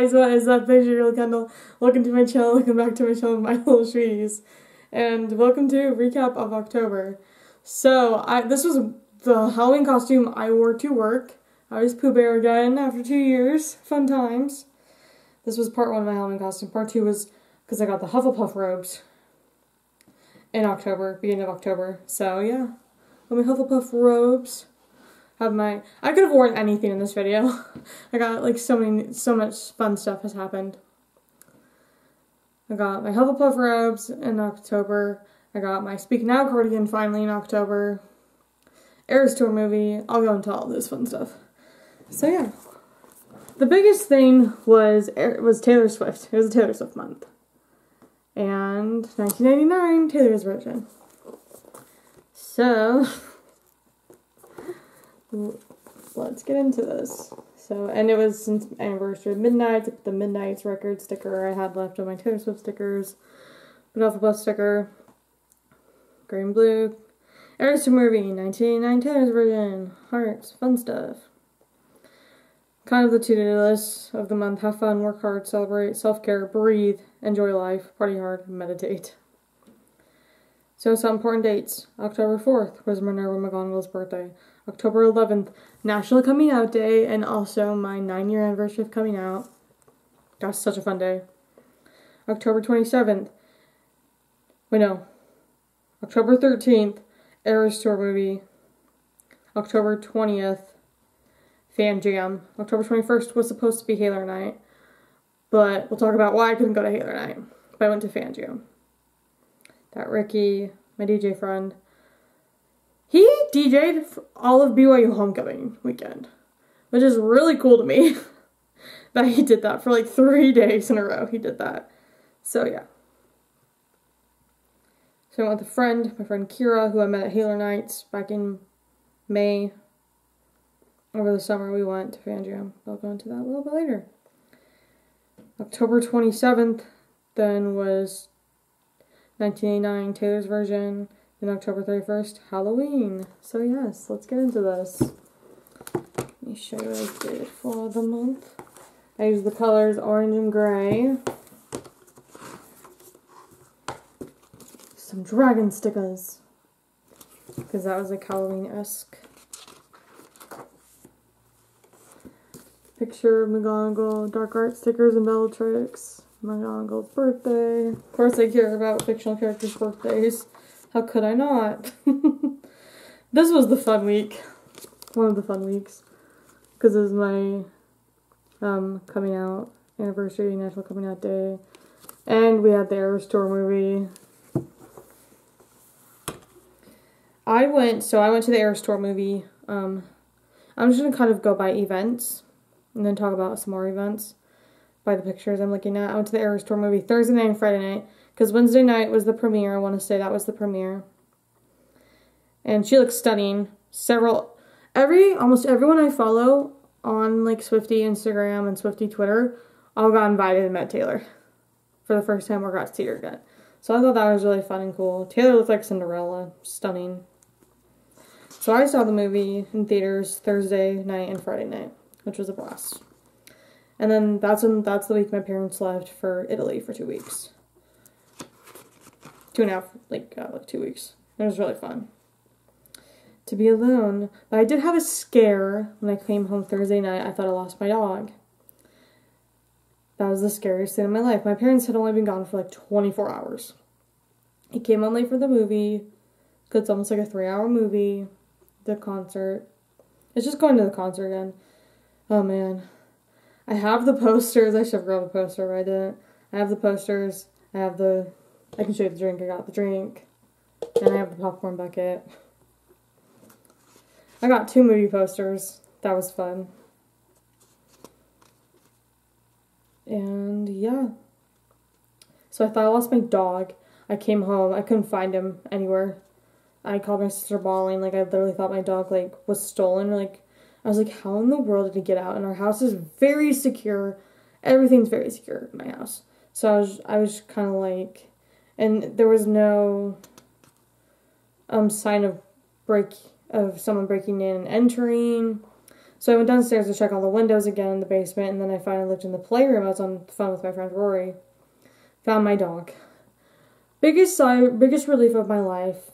guys, what is up? It's your Kendyl. Welcome to my channel. Welcome back to my channel, My Little Sweeties. And welcome to recap of October. So, I this was the Halloween costume I wore to work. I was Pooh Bear again after two years. Fun times. This was part one of my Halloween costume. Part two was because I got the Hufflepuff robes in October, beginning of October. So, yeah. Got my Hufflepuff robes have my I could have worn anything in this video. I got like so many so much fun stuff has happened. I got my Hufflepuff robes in October. I got my Speak Now cardigan finally in October. Eras Tour movie. I'll go into all this fun stuff. So yeah. The biggest thing was was Taylor Swift. It was a Taylor Swift month. And 1999, Taylor's version. So let's get into this. So, and it was since anniversary of Midnight, the Midnight's record sticker I had left on my Taylor Swift stickers, a bus sticker, green blue, Tour movie, 1989 Taylor's version, hearts, fun stuff. Kind of the to-do list of the month, have fun, work hard, celebrate, self-care, breathe, enjoy life, party hard, meditate. So some important dates. October 4th was Minerva McGonagall's birthday. October 11th, National Coming Out Day, and also my nine year anniversary of coming out. That's such a fun day. October 27th, wait, no. October 13th, Eras Tour movie. October 20th, Fan Jam. October 21st was supposed to be Haylor Night, but we'll talk about why I couldn't go to Haylor Night. But I went to Fan Jam. That Ricky, my DJ friend, he DJ'd all of BYU homecoming weekend, which is really cool to me that he did that for like three days in a row. He did that. So, yeah. So I went with a friend, my friend Kira, who I met at Haylor Nights back in May. Over the summer, we went to Fan. I'll go into that a little bit later. October 27th, then was 1989 Taylor's version. And October 31st, Halloween. So yes, let's get into this. Let me show you what I did for the month. I used the colors orange and gray. Some dragon stickers. Because that was like Halloween-esque. Picture of McGonagall, dark art stickers and Bellatrix. McGonagall's birthday. Of course I care about fictional characters' birthdays. How could I not? this was the fun week. One of the fun weeks. Because it was my um, coming out anniversary, National Coming Out Day. And we had the Eras Tour movie. I went, so I went to the Eras Tour movie. Um, I'm just going to kind of go by events and then talk about some more events by the pictures I'm looking at. I went to the Eras Tour movie Thursday night and Friday night because Wednesday night was the premiere. I want to say that was the premiere. And she looks stunning. Several, every, almost everyone I follow on like Swiftie Instagram and Swiftie Twitter all got invited and met Taylor for the first time or got to see her again. So I thought that was really fun and cool. Taylor looked like Cinderella. Stunning. So I saw the movie in theaters Thursday night and Friday night, which was a blast. And then that's when that's the week my parents left for Italy for two weeks two and a half, like, uh, like two weeks. It was really fun to be alone. But I did have a scare when I came home Thursday night. I thought I lost my dog. That was the scariest thing in my life. My parents had only been gone for like 24 hours. He came on late for the movie. It's almost like a three hour movie. The concert. It's just going to the concert again. Oh man. I have the posters. I should have grabbed a poster, but I didn't. I have the posters. I have the I can show you the drink. I got the drink. And I have the popcorn bucket. I got two movie posters. That was fun. And yeah. So I thought I lost my dog. I came home. I couldn't find him anywhere. I called my sister bawling. Like I literally thought my dog like was stolen. Like I was like, how in the world did he get out? And our house is very secure. Everything's very secure in my house. So I was I was kind of like and there was no um, sign of break of someone breaking in and entering. So I went downstairs to check all the windows again in the basement, and then I finally looked in the playroom. I was on the phone with my friend Rory. Found my dog. Biggest sigh, biggest relief of my life.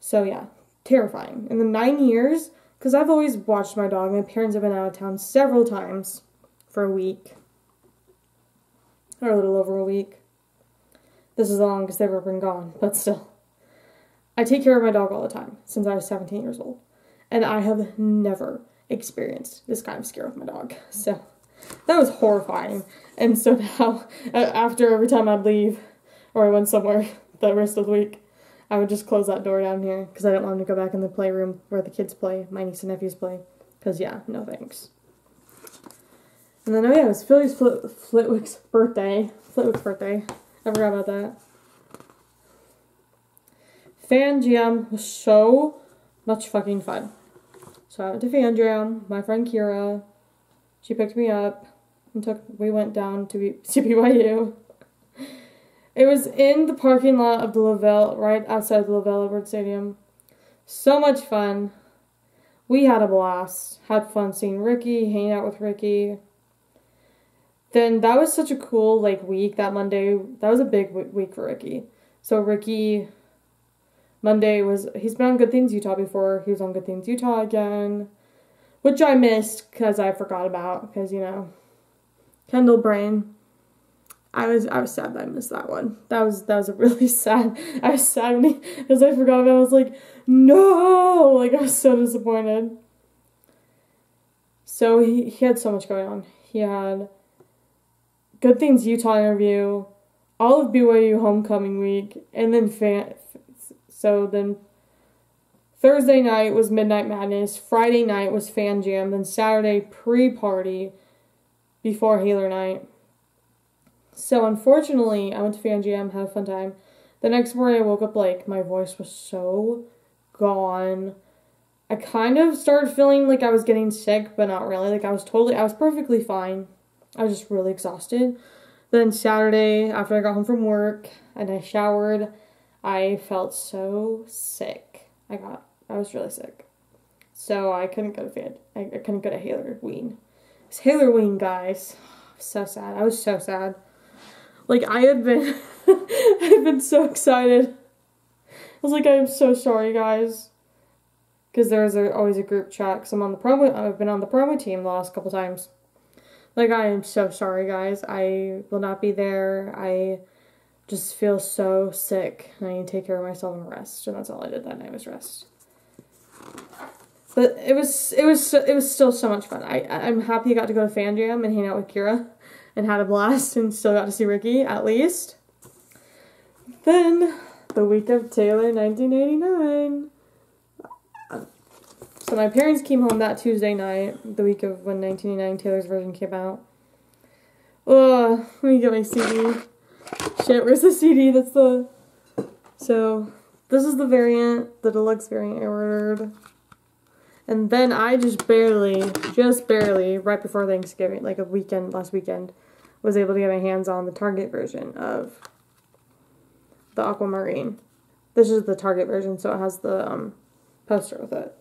So yeah, terrifying. In the nine years, because I've always watched my dog. My parents have been out of town several times for a week, or a little over a week. This is the longest they've ever been gone, but still. I take care of my dog all the time since I was 17 years old, and I have never experienced this kind of scare with my dog. So that was horrifying. And so now, after every time I'd leave or I went somewhere the rest of the week, I would just close that door down here because I didn't want him to go back in the playroom where the kids play, my niece and nephews play. Because, yeah, no thanks. And then, oh yeah, it was Filius Flit- Flitwick's birthday. Flitwick's birthday. I forgot about that. Fan Jam was so much fucking fun. So I went to Fan. My friend Kira, she picked me up and took. We went down to to BYU. It was in the parking lot of the LaVell, right outside the LaVell Edwards Stadium. So much fun. We had a blast. Had fun seeing Ricky, hanging out with Ricky. Then that was such a cool like week that Monday. That was a big week for Ricky. So Ricky Monday was he's been on Good Things Utah before. He was on Good Things Utah again, which I missed because I forgot about because you know, Kendyl Brain. I was I was sad that I missed that one. That was that was a really sad. I was sad because I forgot about. I was like, no, like I was so disappointed. So he he had so much going on. He had Good Things Utah interview, all of BYU homecoming week, and then fan so then Thursday night was Midnight Madness, Friday night was Fan Jam, then Saturday pre party before Haylor night. So unfortunately, I went to Fan Jam, had a fun time. The next morning, I woke up like my voice was so gone. I kind of started feeling like I was getting sick, but not really. Like I was totally, I was perfectly fine. I was just really exhausted. Then Saturday, after I got home from work and I showered, I felt so sick. I got, I was really sick. So I couldn't go to fan. I, I couldn't go to Haylorween. It's Halloween, guys. So sad. I was so sad. Like I had been, I've been so excited. I was like, I am so sorry, guys. Because there's a, always a group chat. Cause I'm on the promo. I've been on the promo team the last couple times. Like I am so sorry, guys. I will not be there. I just feel so sick and I need to take care of myself and rest. And that's all I did that night was rest. But it was it was it was still so much fun. I I'm happy I got to go to Fan Jam and hang out with Kira and had a blast and still got to see Ricky at least. Then the week of Taylor 1989. So my parents came home that Tuesday night, the week of when 1989 Taylor's version came out. Oh, let me get my CD. Shit, where's the CD? That's the... So, this is the variant, the deluxe variant I ordered. And then I just barely, just barely, right before Thanksgiving, like a weekend, last weekend, was able to get my hands on the Target version of the Aquamarine. This is the Target version, so it has the um, poster with it.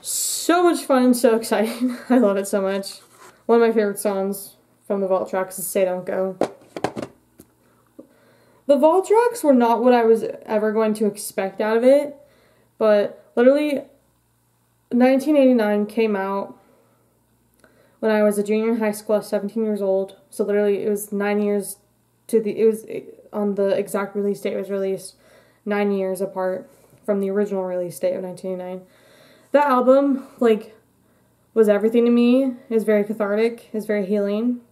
So much fun so exciting. I love it so much. One of my favorite songs from the vault tracks is Say Don't Go. The vault tracks were not what I was ever going to expect out of it, but literally 1989 came out when I was a junior in high school, I was 17 years old. So literally it was 9 years to the it was on the exact release date it was released 9 years apart from the original release date of 1989. That album like was everything to me. Is very cathartic, is very healing.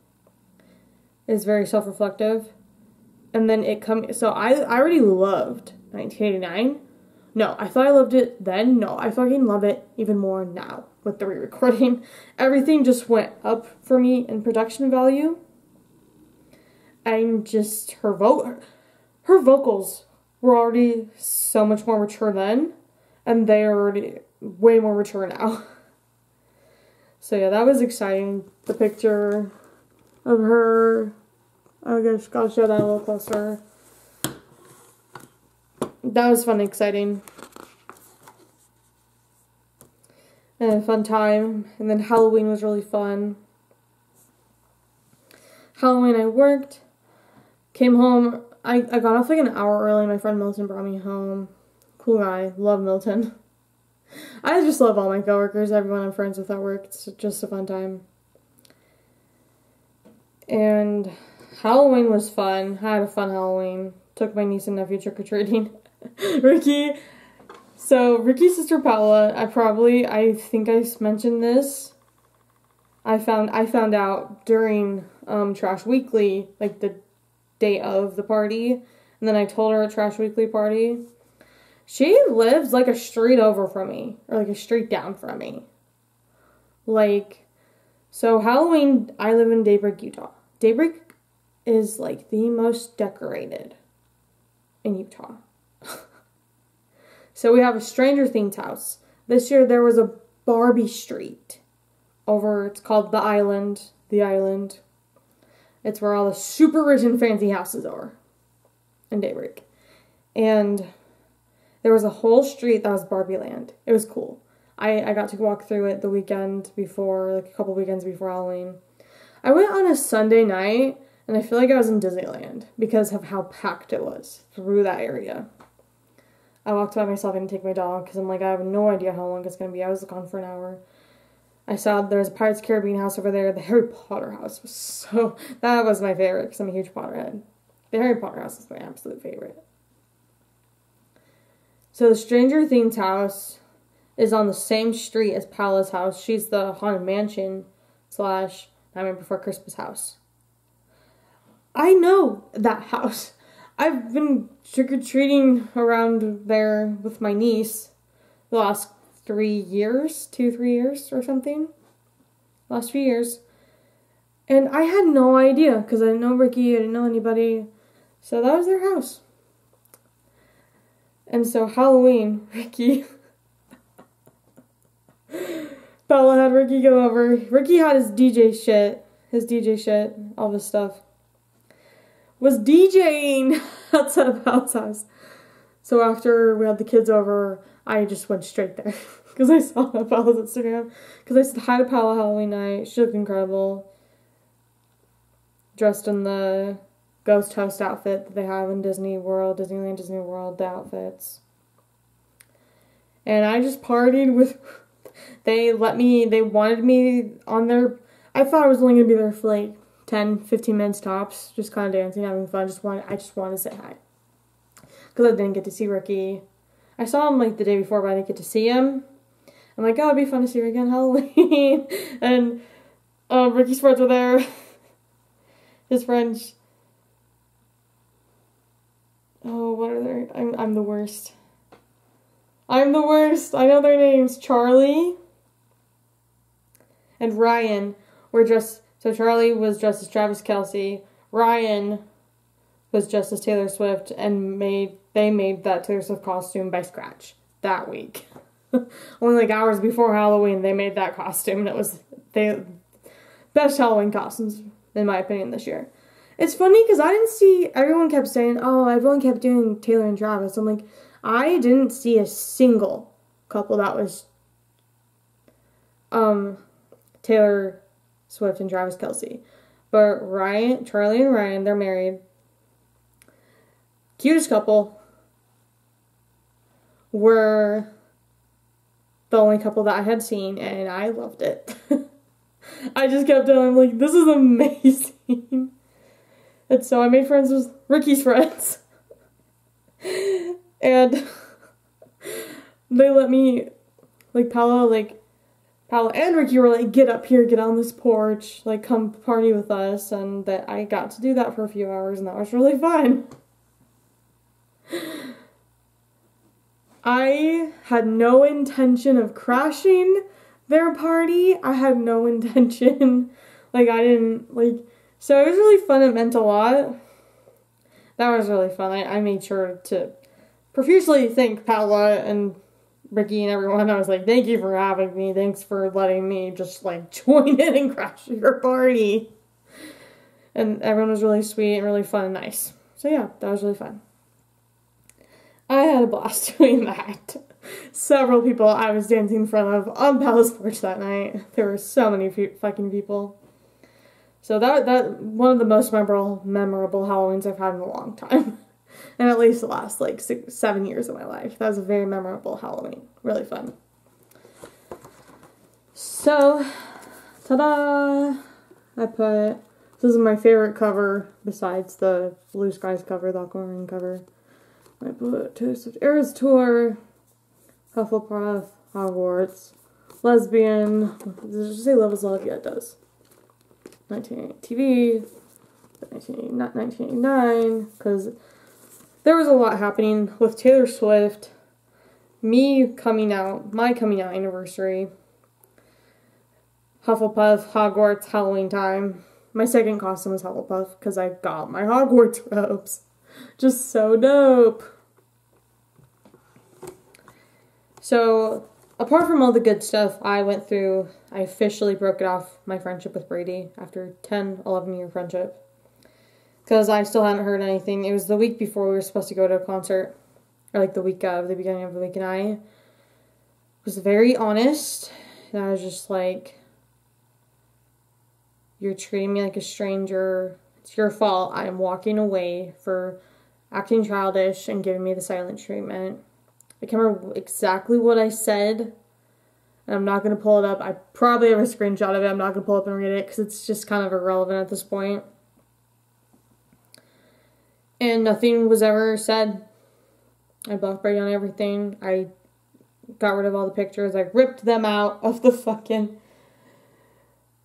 Is very self-reflective and then it come so I I already loved 1989. No, I thought I loved it then. No, I fucking love it even more now with the re-recording. Everything just went up for me in production value. And just her vote her vocals were already so much more mature then and they are already way more mature now. So yeah, that was exciting. The picture of her I guess gotta show that a little closer. That was fun and exciting. And a fun time. And then Halloween was really fun. Halloween, I worked, came home. I, I got off like an hour early. My friend Milton brought me home. Cool guy. Love Milton. I just love all my coworkers, everyone I'm friends with at work. It's just a fun time. And Halloween was fun. I had a fun Halloween. Took my niece and nephew trick or treating. Ricky. So Ricky's sister Paula, I probably I think I mentioned this. I found I found out during um, Trash Weekly, like the day of the party, and then I told her at Trash Weekly party. She lives like a street over from me, or like a street down from me. Like, so Halloween, I live in Daybreak, Utah. Daybreak is like the most decorated in Utah. So we have a Stranger Things house. This year there was a Barbie Street over, it's called The Island. The Island. It's where all the super rich and fancy houses are in Daybreak. And there was a whole street that was Barbie Land. It was cool. I, I got to walk through it the weekend before, like a couple weekends before Halloween. I went on a Sunday night, and I feel like I was in Disneyland because of how packed it was through that area. I walked by myself. and take my dog because I'm like, I have no idea how long it's going to be. I was gone for an hour. I saw there's a Pirates Caribbean house over there. The Harry Potter house was so, that was my favorite because I'm a huge Potterhead. The Harry Potter house is my absolute favorite. So the Stranger Things house is on the same street as Paula's house. She's the Haunted Mansion slash Nightmare Before Christmas house. I know that house. I've been trick or treating around there with my niece the last three years, two, three years or something. Last few years. And I had no idea because I didn't know Ricky, I didn't know anybody. So that was their house. And so Halloween, Ricky. Bella had Ricky go over. Ricky had his DJ shit, his DJ shit, all this stuff. Was DJing outside of Bella's house. So after we had the kids over, I just went straight there because I saw Bella's Instagram. Because I said hi to Paula Halloween night. She looked incredible. Dressed in the ghost host outfit that they have in Disney World, Disneyland, Disney World, the outfits. And I just partied with. They let me. They wanted me on their. I thought I was only gonna be there for like 10, 15 minutes tops, just kind of dancing, having fun. Just wanted. I just wanted to say hi. Because I didn't get to see Ricky. I saw him like the day before, but I didn't get to see him. I'm like, oh, it'd be fun to see Ricky on Halloween. and um, Ricky's friends were there. His friends Oh, what are their? I'm I'm the worst. I'm the worst. I know their names. Charlie and Ryan were dressed. So Charlie was dressed as Travis Kelce. Ryan was dressed as Taylor Swift, and made they made that Taylor Swift costume by scratch that week. Only like hours before Halloween, they made that costume, and it was the best Halloween costumes in my opinion this year. It's funny because I didn't see, everyone kept saying, oh, everyone kept doing Taylor and Travis. I'm like, I didn't see a single couple that was um, Taylor Swift and Travis Kelce. But Ryan, Charlie and Ryan, they're married. Cutest couple were the only couple that I had seen, and I loved it. I just kept telling like, this is amazing. And so I made friends with Ricky's friends. and they let me, like, Paolo, like, Paolo and Ricky were like, get up here, get on this porch, like, come party with us. And that I got to do that for a few hours, and that was really fun. I had no intention of crashing their party. I had no intention. like, I didn't, like, so it was really fun. It meant a lot. That was really fun. I, I made sure to profusely thank Paola and Ricky and everyone. I was like, thank you for having me. Thanks for letting me just like join in and crash your party. And everyone was really sweet and really fun and nice. So yeah, that was really fun. I had a blast doing that. several people I was dancing in front of on Palace Porch that night. There were so many fucking people. So that that one of the most memorable memorable Halloweens I've had in a long time, and at least the last like six seven years of my life. That was a very memorable Halloween. Really fun. So, ta-da! I put this is my favorite cover besides the Blue Skies cover, the Aquamarine cover. I put Toast of Eras Tour, Hufflepuff, Hogwarts, Lesbian. Does it say Love is Love? Yeah, it does. 1980 TV, 1989, because there was a lot happening with Taylor Swift, me coming out, my coming out anniversary, Hufflepuff, Hogwarts, Halloween time. My second costume was Hufflepuff because I got my Hogwarts robes. Just so dope. So, apart from all the good stuff I went through, I officially broke it off my friendship with Brady after 10, 11 year friendship. Because I still hadn't heard anything. It was the week before we were supposed to go to a concert, or like the week of, the beginning of the week, and I was very honest. And I was just like, You're treating me like a stranger. It's your fault. I'm walking away for acting childish and giving me the silent treatment. I can't remember exactly what I said. And I'm not going to pull it up. I probably have a screenshot of it. I'm not going to pull up and read it because it's just kind of irrelevant at this point. And nothing was ever said. I blocked Brady on everything. I got rid of all the pictures. I ripped them out of the fucking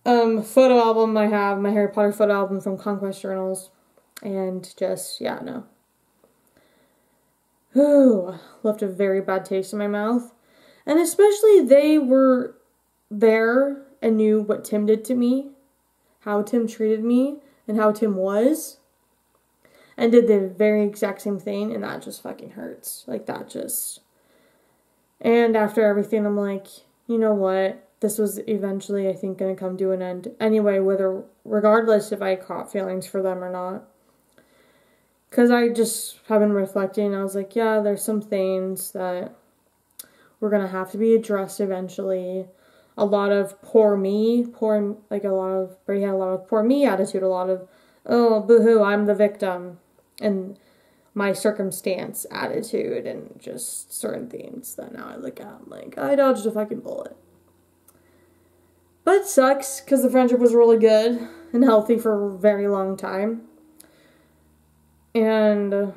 um, photo album I have, my Harry Potter photo album from Conquest Journals. And just, yeah, no. Ooh, left a very bad taste in my mouth. And especially they were there and knew what Tim did to me, how Tim treated me, and how Tim was. And did the very exact same thing, and that just fucking hurts. Like, that just. And after everything, I'm like, you know what? This was eventually, I think, gonna come to an end. Anyway, whether, regardless if I caught feelings for them or not because I just have been reflecting. I was like, yeah, there's some things that we're gonna have to be addressed eventually. A lot of poor me, poor like a lot of Brady had a lot of poor me attitude, a lot of oh boohoo, I'm the victim, and my circumstance attitude, and just certain things that now I look at, I'm like I dodged a fucking bullet. But it sucks because the friendship was really good and healthy for a very long time and uh,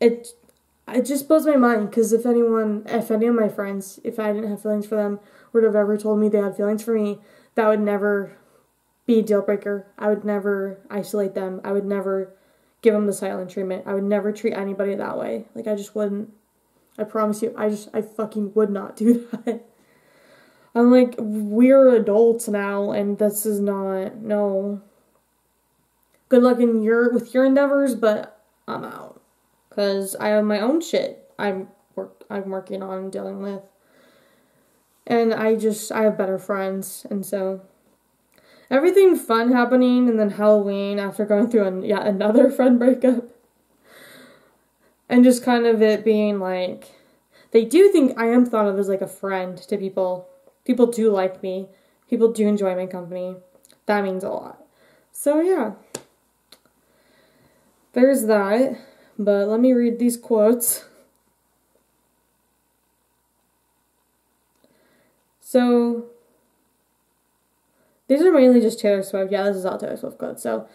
it it just blows my mind because if anyone, if any of my friends, if I didn't have feelings for them, would have ever told me they had feelings for me, that would never be a deal breaker. I would never isolate them. I would never give them the silent treatment. I would never treat anybody that way. Like I just wouldn't. I promise you. I just I fucking would not do that. I'm like we're adults now, and this is not no good luck in your with your endeavors, but I'm out because I have my own shit I'm work I'm working on dealing with, and I just I have better friends, and so everything fun happening, and then Halloween after going through an, yeah another friend breakup, and just kind of it being like they do think I am thought of as like a friend to people. People do like me. People do enjoy my company. That means a lot. So yeah there's that. But let me read these quotes. So, these are mainly just Taylor Swift. Yeah, this is all Taylor Swift quotes. So,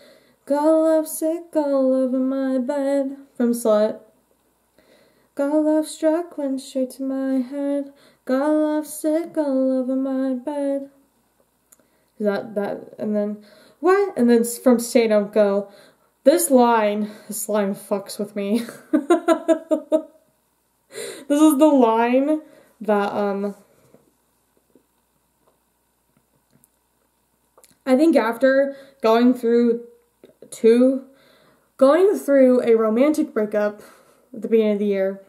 got love sick all over my bed from Slut. Got love struck, went straight to my head. Got love sick all over my bed. Is that that? And then what? And then from Stay Don't Go. This line, this line fucks with me. this is the line that, um, I think after going through two, going through a romantic breakup at the beginning of the year,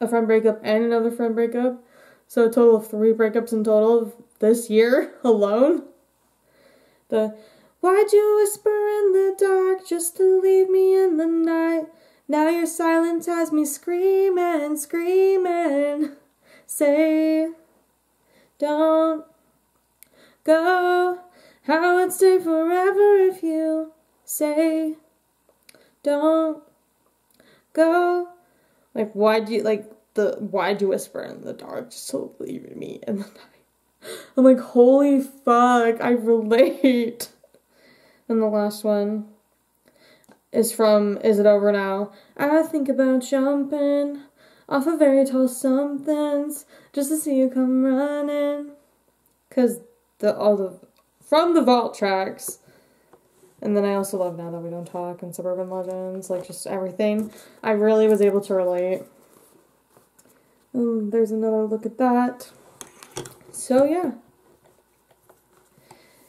a friend breakup and another friend breakup, so a total of three breakups in total this year alone. The Why'd you whisper in the dark just to leave me in the night? Now your silence has me screaming, screaming. Say, don't go. How would stay forever if you say, don't go. Like, why'd you, like, the, why'd you whisper in the dark just to leave me in the night? I'm like, holy fuck, I relate. And the last one is from Is It Over Now? I think about jumping off a very tall somethings just to see you come running. Cause the all the from the vault tracks. And then I also love Now That We Don't Talk and Suburban Legends, like just everything. I really was able to relate. There's another look at that. So yeah.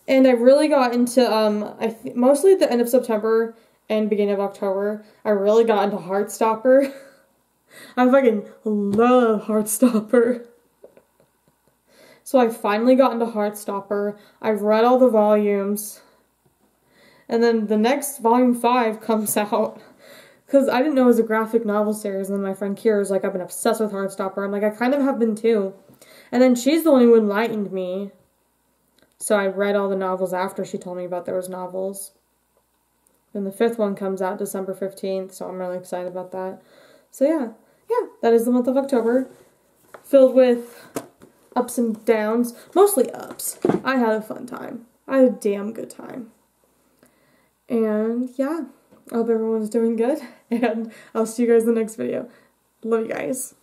And I really got into um I mostly at the end of September and beginning of October, I really got into Heartstopper. I fucking love Heartstopper. So I finally got into Heartstopper. I've read all the volumes. And then the next volume 5 comes out. Because I didn't know it was a graphic novel series. And then my friend Kira was like, I've been obsessed with Heartstopper. I'm like, I kind of have been too. And then she's the one who enlightened me. So I read all the novels after she told me about there was novels. And the fifth one comes out December 15th, so I'm really excited about that. So yeah, yeah, that is the month of October. Filled with ups and downs, mostly ups. I had a fun time. I had a damn good time. And yeah, I hope everyone's doing good. And I'll see you guys in the next video. Love you guys.